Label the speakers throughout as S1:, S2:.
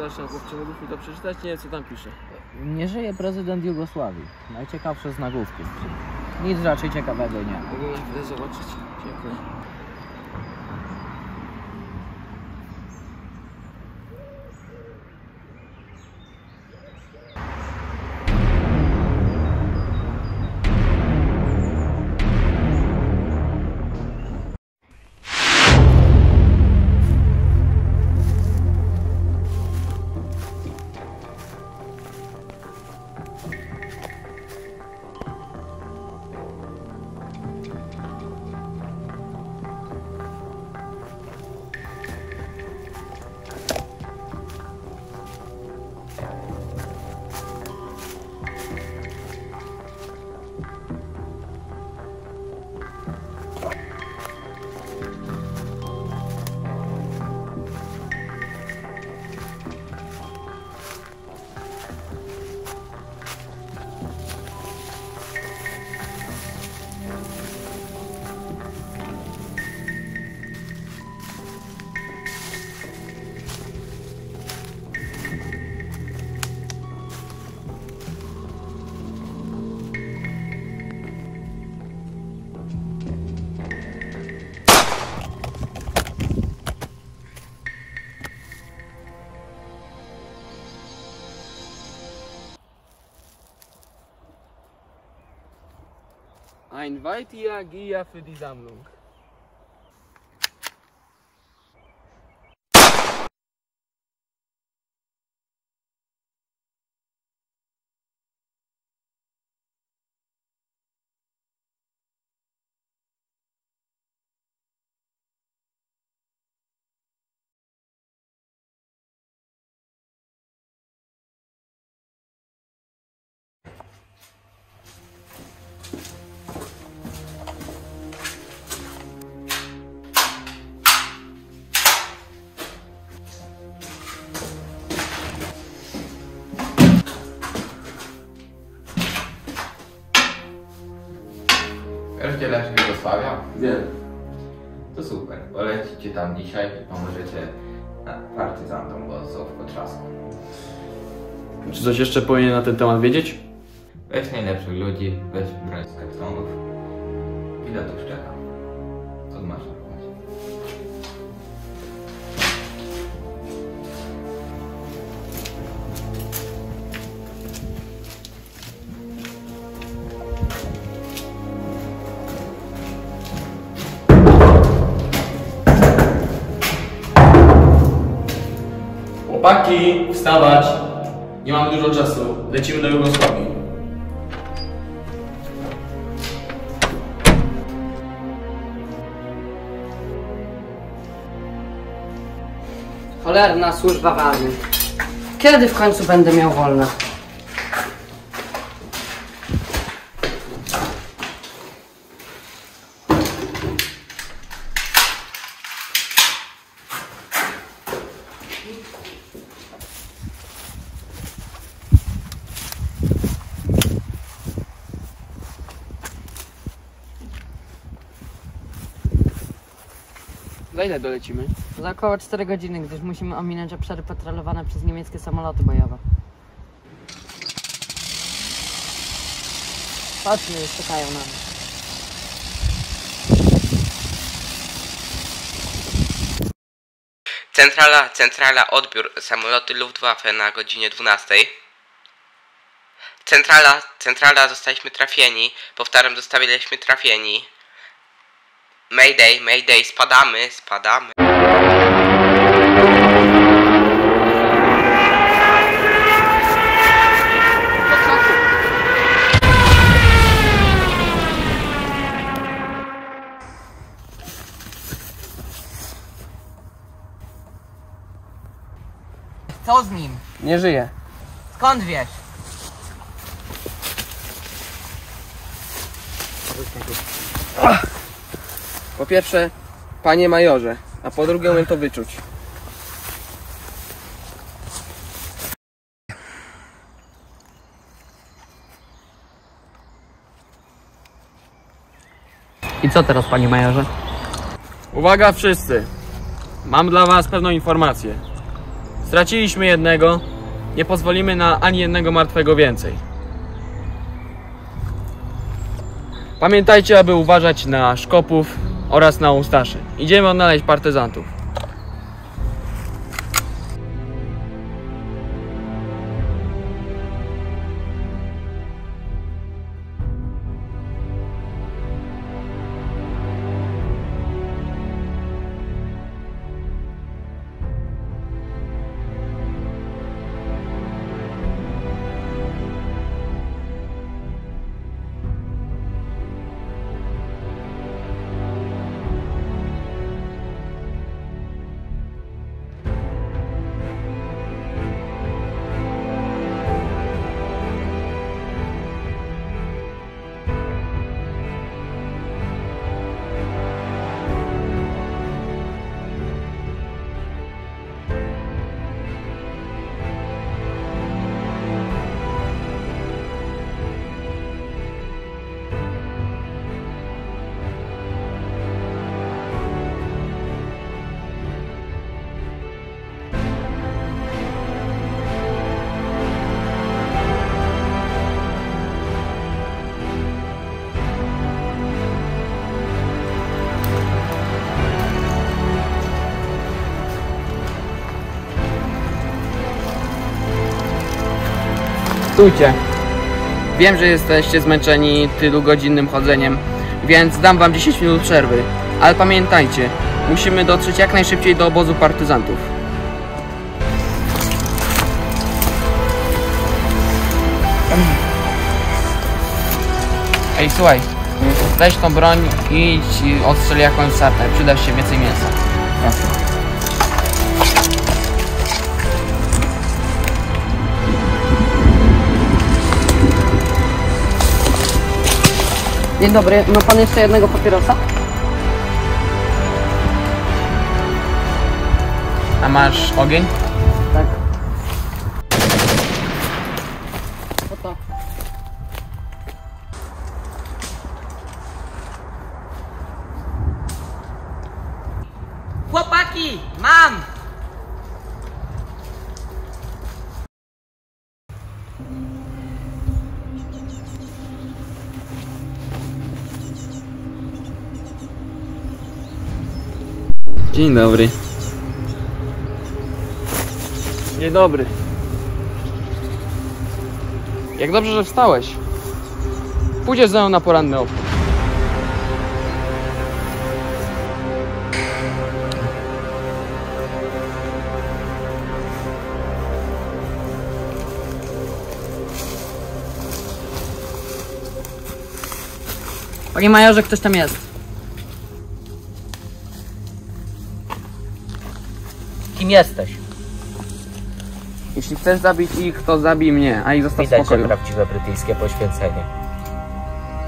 S1: Przepraszam, chłopcze, mógłbyś mi to przeczytać? Nie wiem, co tam pisze.
S2: Nie żyje prezydent Jugosławii. Najciekawsze z nagłówków. Nic raczej ciekawego nie ma.
S1: Mogę zobaczyć? Dziękuję. Freudia Gia für die Sammlung.
S3: Gdzie leży Jugosławia?
S1: Wiem.
S3: To super. Polecicie tam dzisiaj i pomożecie na partyzantom bolców potrzasku.
S1: Czy coś jeszcze powinien na ten temat wiedzieć?
S3: Weź najlepszych ludzi, weź broń z kartonów. Ile tu szczeka? Co masz
S1: Chłopaki, wstawać! Nie mamy dużo czasu. Lecimy do Jugosławii.
S4: Cholerna służba w armii. Kiedy w końcu będę miał wolne?
S1: Za ile dolecimy?
S4: Za około 4 godziny, gdyż musimy ominąć obszary patrolowane przez niemieckie samoloty bojowe. Chodźmy, już czekają na nas.
S3: Centrala, centrala, odbiór samoloty Luftwaffe na godzinie 12. Centrala, centrala, zostaliśmy trafieni. Powtarzam, zostaliśmy trafieni. Mayday, mayday, spadamy, spadamy.
S4: Co z nim?
S1: Nie żyje.
S4: Skąd wiesz?
S1: Po pierwsze, panie majorze, a po drugie umiem to wyczuć.
S4: I co teraz, panie majorze?
S1: Uwaga wszyscy! Mam dla was pewną informację. Straciliśmy jednego. Nie pozwolimy na ani jednego martwego więcej. Pamiętajcie, aby uważać na szkopów oraz na ustaszy. Idziemy odnaleźć partyzantów. Stójcie. Wiem, że jesteście zmęczeni tylu godzinnym chodzeniem, więc dam wam 10 minut przerwy. Ale pamiętajcie, musimy dotrzeć jak najszybciej do obozu partyzantów. Ej, słuchaj, weź tą broń i idź i odstrzel jakąś sartę. Przyda się więcej mięsa.
S4: Dzień dobry, ma pan jeszcze jednego papierosa?
S1: A masz ogień?
S4: Tak. Oto.
S2: Chłopaki, mam!
S1: Dzień dobry. Dzień dobry. Jak dobrze, że wstałeś. Pójdziesz ze mną na poranny opór.
S4: Panie majorze, ktoś tam jest.
S2: Kim jesteś?
S1: Jeśli chcesz zabić ich, to zabij mnie, a ich zostaw w
S2: Widać, że
S1: spokoju.
S2: prawdziwe brytyjskie poświęcenie.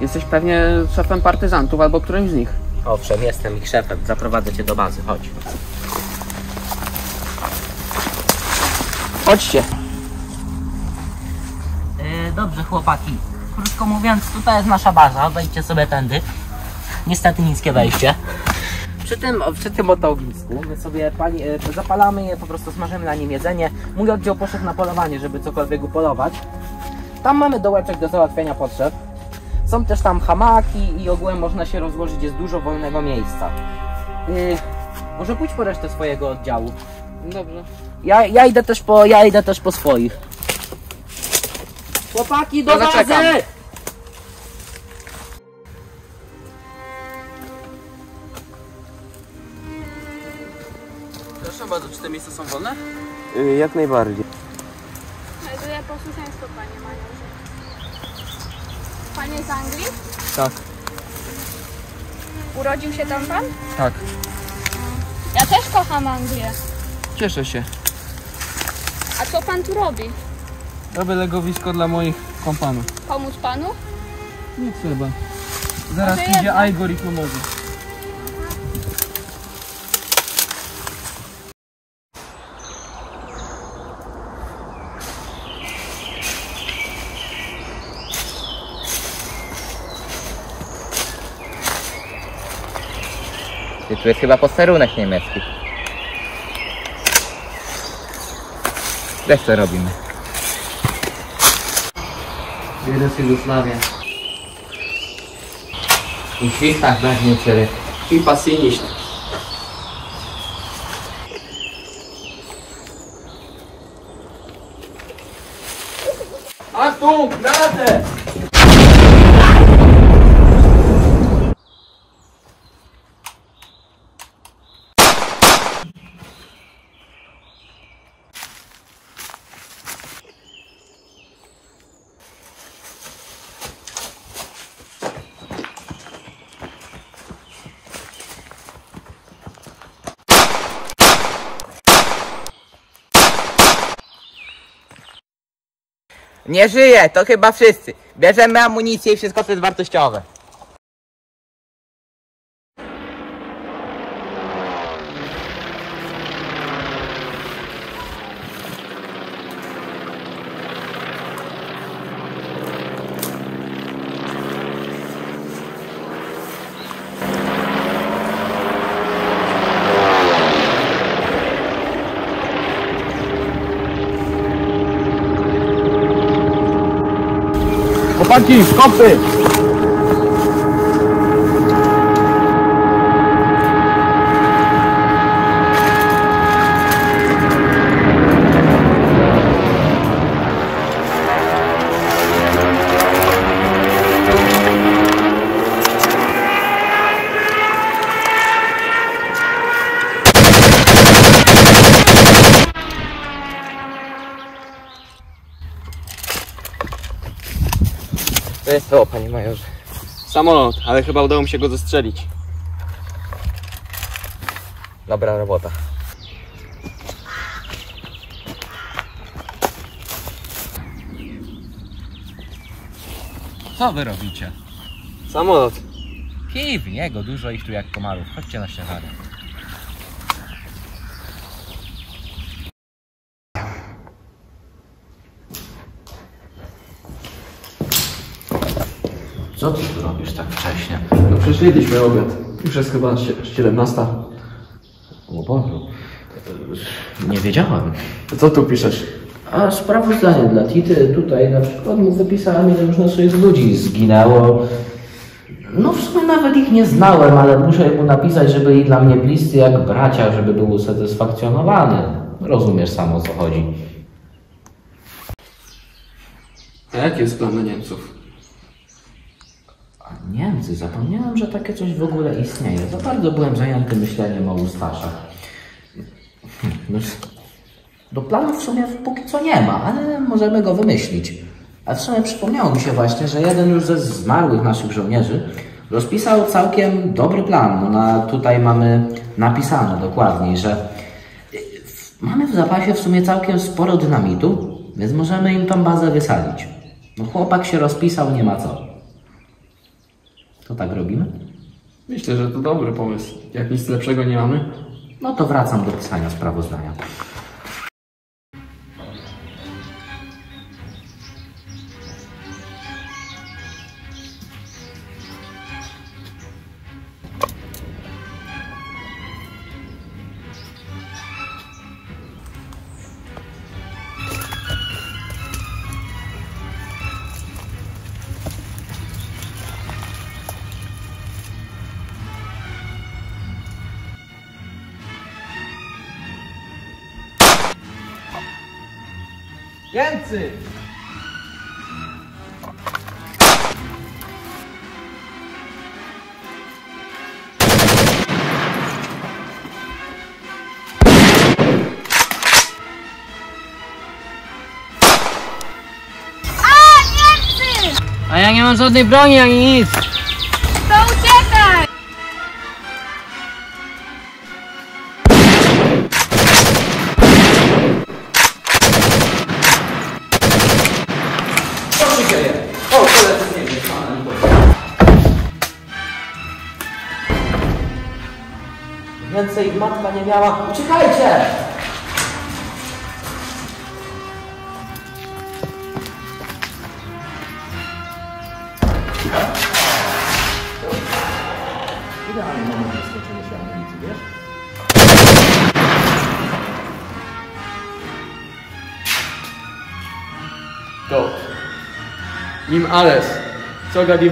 S1: Jesteś pewnie szefem partyzantów albo którymś z nich.
S2: Owszem, jestem ich szefem. Zaprowadzę cię do bazy. Chodź.
S1: Chodźcie.
S2: Yy, dobrze, chłopaki. Krótko mówiąc, tutaj jest nasza baza. Wejdźcie sobie tędy. Niestety niskie wejście. Przy tym, przy tym oto ognisku my sobie pali, e, zapalamy je, po prostu smażymy na nim jedzenie. Mój oddział poszedł na polowanie, żeby cokolwiek upolować. Tam mamy dołeczek do załatwiania potrzeb. Są też tam hamaki i ogółem można się rozłożyć, jest dużo wolnego miejsca. Yy, może pójdź po resztę swojego oddziału.
S1: Dobrze.
S2: Ja, ja idę też po, ja idę też po swoich. Chłopaki, do
S1: Ja
S2: bazy!
S1: Proszę bardzo, czy te miejsca są wolne?
S5: Jak najbardziej.
S6: Znajduję posłuszeństwo, panie majorze. Pan jest z Anglii?
S1: Tak.
S6: Urodził się tam pan?
S1: Tak.
S6: Ja też kocham Anglię.
S1: Cieszę się.
S6: A co pan tu robi?
S1: Robię legowisko dla moich kompanów.
S6: Pomóc panu?
S1: Nie trzeba. Zaraz
S6: Może
S1: idzie
S6: jednak.
S1: Igor i pomoże.
S3: Tu jest chyba posterunek niemiecki.
S2: Resztę robimy.
S1: Wirus Jugosławia.
S2: I świstach weźmie ciebie.
S1: I pasjoniść.
S2: Nie żyje, to chyba wszyscy. Bierzemy amunicję i wszystko co jest wartościowe.
S1: Chłopaki, kopy!
S2: To jest to, panie majorze.
S1: Samolot, ale chyba udało mi się go zestrzelić.
S2: Dobra robota. Co wy robicie?
S1: Samolot.
S2: Kij w niego, dużo ich tu jak komarów. Chodźcie na ścieżarę. Co ty tu robisz tak wcześnie?
S1: No przeszliśmy obiad. Już jest chyba sie- 17.
S2: O Boże. Nie wiedziałem.
S1: Co tu piszesz?
S2: A sprawozdanie dla Tity tutaj na przykład mu wypisałem, ile różnych swoich ludzi zginęło. No w sumie nawet ich nie znałem, ale muszę mu napisać, że byli dla mnie bliscy jak bracia, żeby był usatysfakcjonowany. Rozumiesz sam o co chodzi.
S1: A jaki jest plan Niemców?
S2: Niemcy, zapomniałem, że takie coś w ogóle istnieje. Za bardzo byłem zajęty myśleniem o Ustaszach. No, do planu w sumie póki co nie ma, ale możemy go wymyślić. A w sumie przypomniało mi się właśnie, że jeden już ze zmarłych naszych żołnierzy rozpisał całkiem dobry plan. No na, tutaj mamy napisane dokładniej, że y, mamy w zapasie w sumie całkiem sporo dynamitu, więc możemy im tą bazę wysadzić. No chłopak się rozpisał, nie ma co. To tak robimy?
S1: Myślę, że to dobry pomysł. Jak nic lepszego nie mamy.
S2: No to wracam do pisania sprawozdania.
S1: Niemcy!
S6: A, Niemcy!
S4: A ja nie mam żadnej broni ani nic.
S6: To
S2: miała... Uciekajcie! Idealny moment na skończenie się amunicji, wiesz? Go.
S1: Nim alles. Sogar die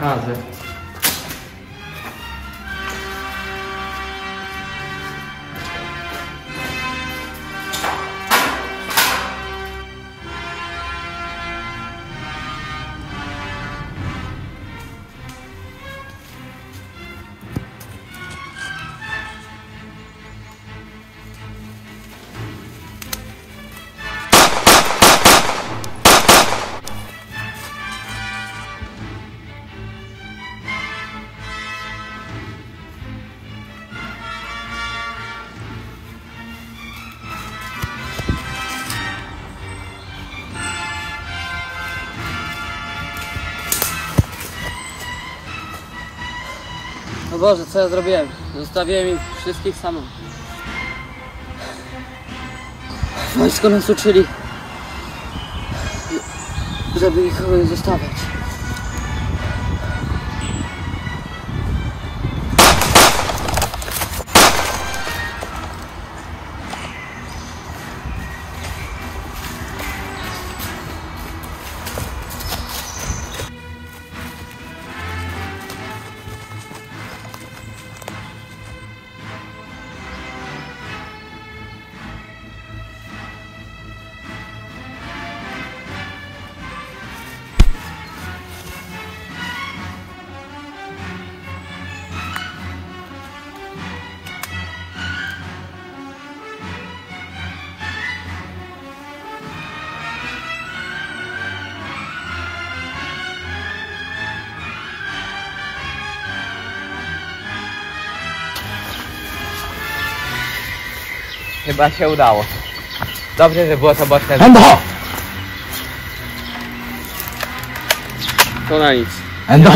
S1: 很好
S4: 吃 Boże, co ja zrobiłem? Zostawiłem ich wszystkich samych. Wojsko nas uczyli, żeby ich nie zostawiać.
S1: Chyba się udało. Dobrze, że było to boczne.
S2: Endo!
S1: To na nic.
S2: Endo!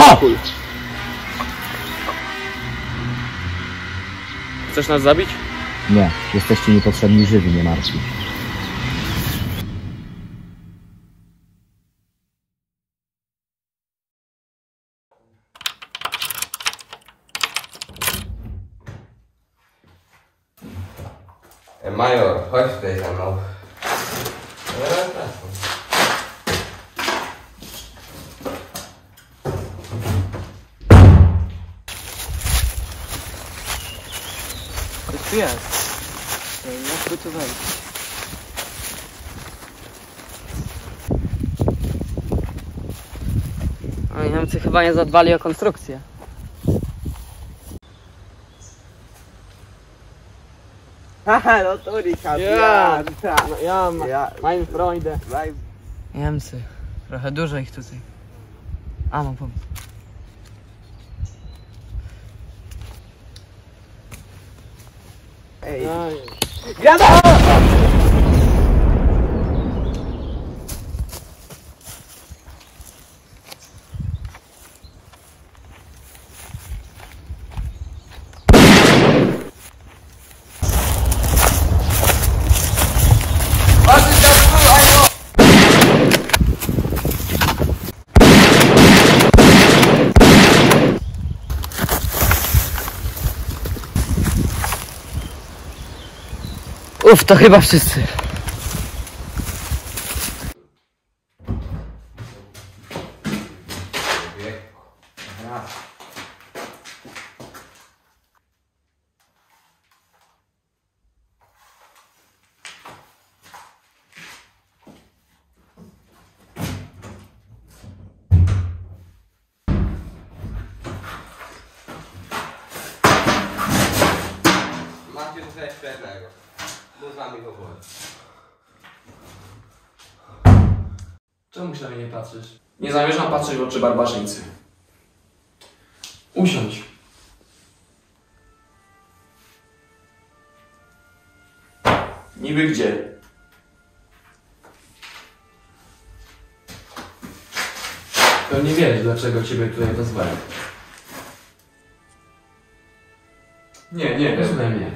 S1: Chcesz nas zabić?
S2: Nie, jesteście niepotrzebni żywi, nie martwi.
S3: E, Major, chodź tutaj ze mną. No, zapraszam.
S1: Coś tu jest. Jak by tu wejść?
S4: A Niemcy chyba nie zadbali o konstrukcję.
S5: Haha, no to Richard.
S1: Ja.
S5: ja.
S1: No, ja, mein Freunde.
S4: Niemcy. Trochę dużo ich tutaj. A, mam pomysł.
S5: Ej.
S1: Aj.
S4: Uf, to chyba wszyscy.
S3: Macie tutaj jeszcze jednego. Był z wami w ogóle.
S1: Czemu się na mnie nie patrzysz? Nie zamierzam patrzeć w oczy barbarzyńcy. Usiądź. Niby gdzie? Pewnie wiesz, dlaczego ciebie tutaj wezwałem. Nie, nie, posłuchaj mnie.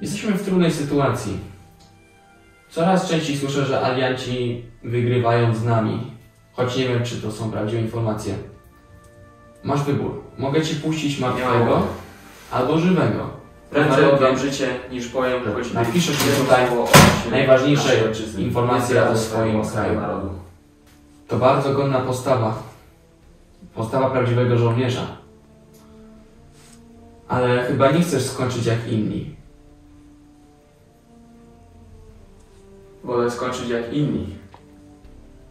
S1: Jesteśmy w trudnej sytuacji. Coraz częściej słyszę, że alianci wygrywają z nami. Choć nie wiem, czy to są prawdziwe informacje. Masz wybór. Mogę ci puścić martwego albo żywego. Prędzej oddam życie niż powiem, choć napiszesz mi tutaj najważniejsze informacje o swoim kraju. To bardzo godna postawa. Postawa prawdziwego żołnierza. Ale chyba nie chcesz skończyć jak inni. Wolę skończyć jak inni.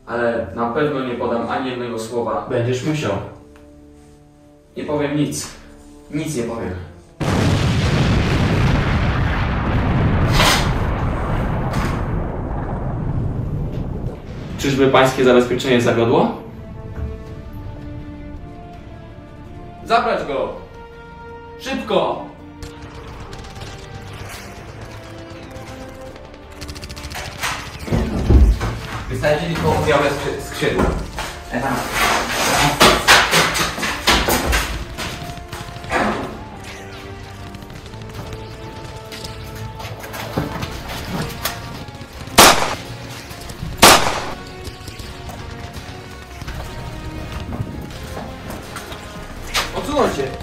S1: Ale na pewno nie podam ani jednego słowa. Będziesz musiał. Nie powiem nic. Nic nie powiem. Czyżby pańskie zabezpieczenie zawiodło? Zabrać go! Szybko!
S3: Wysadzili koło białe skrzy- skrzydła.
S1: Odsunąć się!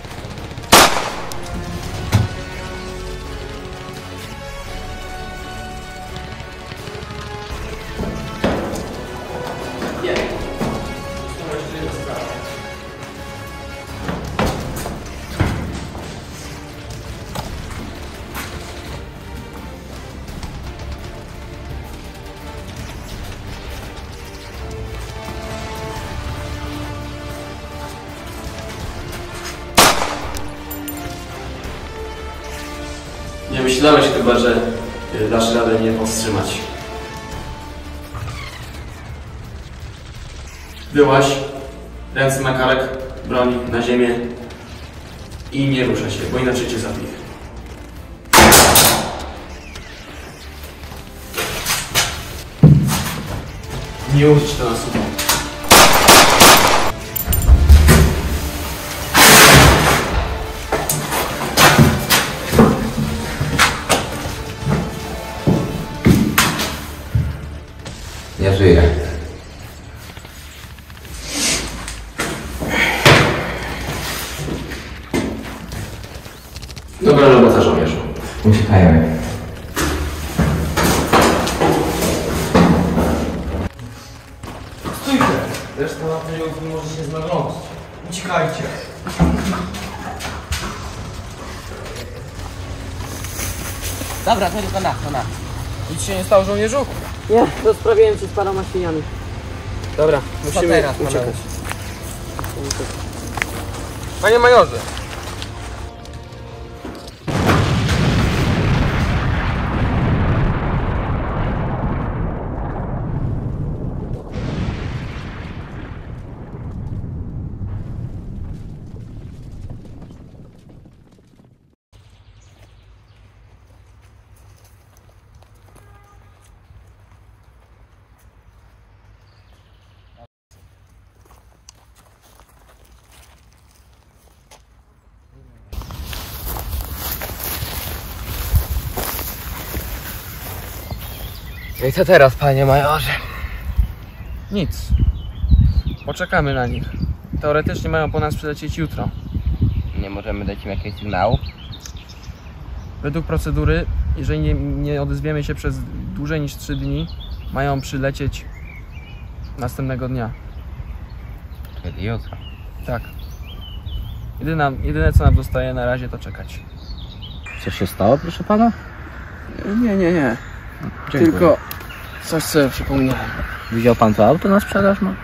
S1: Chyba, że y, dasz radę mnie powstrzymać. Byłaś, ręce na karek, broń na ziemię i nie ruszaj się, bo inaczej cię zabiję. Nie użyć to na. Uciekajcie.
S2: Dobra, to tylko na, to na.
S1: Nic się nie stało żołnierzu?
S4: Nie, rozprawiłem się z paroma świniami.
S1: Dobra,
S2: Co teraz,
S1: uciekać. Panie majorze!
S2: I co teraz, panie majorze?
S1: Nic. Poczekamy na nich. Teoretycznie mają po nas przylecieć jutro.
S2: Nie możemy dać im jakiegoś sygnału?
S1: Według procedury, jeżeli nie, nie odezwiemy się przez dłużej niż 3 dni, mają przylecieć następnego dnia.
S2: Kiedy jutro.
S1: Tak. Jedyna, jedyne co nam zostaje na razie to czekać.
S2: Co się stało, proszę pana?
S1: Nie, nie, nie. Tylko coś sobie przypomniałem.
S2: Widział pan to auto na sprzedaż? No?